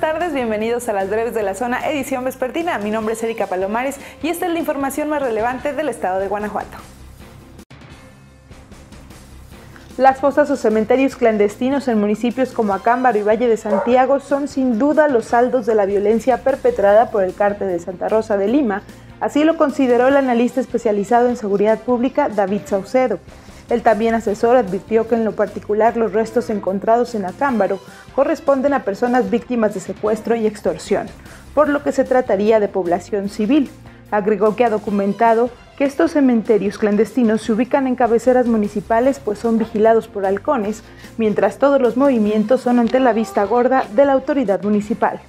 tardes, bienvenidos a las breves de la zona edición vespertina. Mi nombre es Erika Palomares y esta es la información más relevante del estado de Guanajuato. Las fosas o cementerios clandestinos en municipios como Acámbaro y Valle de Santiago son sin duda los saldos de la violencia perpetrada por el cártel de Santa Rosa de Lima, así lo consideró el analista especializado en seguridad pública David Saucedo. El también asesor advirtió que en lo particular los restos encontrados en Acámbaro corresponden a personas víctimas de secuestro y extorsión, por lo que se trataría de población civil. Agregó que ha documentado que estos cementerios clandestinos se ubican en cabeceras municipales pues son vigilados por halcones, mientras todos los movimientos son ante la vista gorda de la autoridad municipal.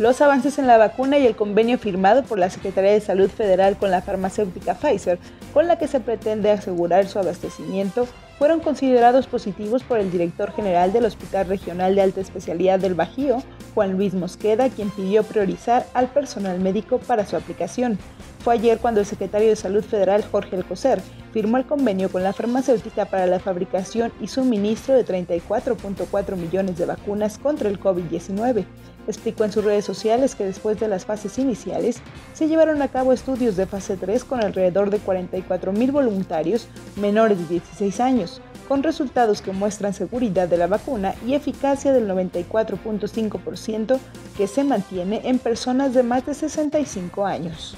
Los avances en la vacuna y el convenio firmado por la Secretaría de Salud Federal con la farmacéutica Pfizer, con la que se pretende asegurar su abastecimiento, fueron considerados positivos por el director general del Hospital Regional de Alta Especialidad del Bajío, Juan Luis Mosqueda, quien pidió priorizar al personal médico para su aplicación. Fue ayer cuando el secretario de Salud Federal, Jorge Alcocer, firmó el convenio con la farmacéutica para la fabricación y suministro de 34.4 millones de vacunas contra el COVID-19. Explicó en sus redes sociales que después de las fases iniciales se llevaron a cabo estudios de fase 3 con alrededor de 44 mil voluntarios menores de 16 años, con resultados que muestran seguridad de la vacuna y eficacia del 94.5% que se mantiene en personas de más de 65 años.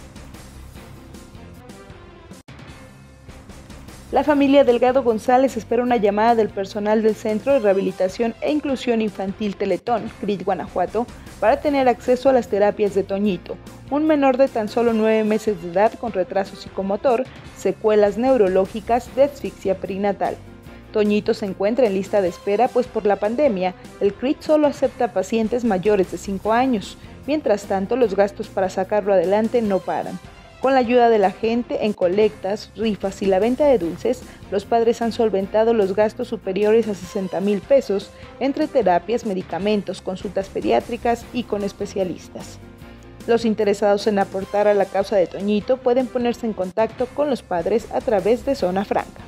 La familia Delgado González espera una llamada del personal del Centro de Rehabilitación e Inclusión Infantil Teletón, CRIT Guanajuato, para tener acceso a las terapias de Toñito, un menor de tan solo nueve meses de edad con retraso psicomotor, secuelas neurológicas de asfixia perinatal. Toñito se encuentra en lista de espera pues por la pandemia, el CRIT solo acepta pacientes mayores de 5 años. Mientras tanto, los gastos para sacarlo adelante no paran. Con la ayuda de la gente en colectas, rifas y la venta de dulces, los padres han solventado los gastos superiores a 60 mil pesos entre terapias, medicamentos, consultas pediátricas y con especialistas. Los interesados en aportar a la causa de Toñito pueden ponerse en contacto con los padres a través de Zona Franca.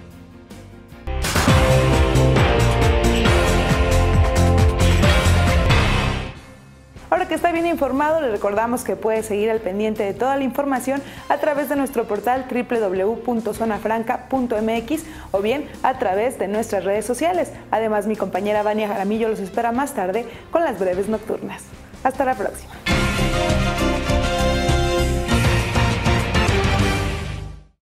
Está bien informado, le recordamos que puede seguir al pendiente de toda la información a través de nuestro portal www.zonafranca.mx o bien a través de nuestras redes sociales. Además, mi compañera Vania Jaramillo los espera más tarde con las breves nocturnas. Hasta la próxima.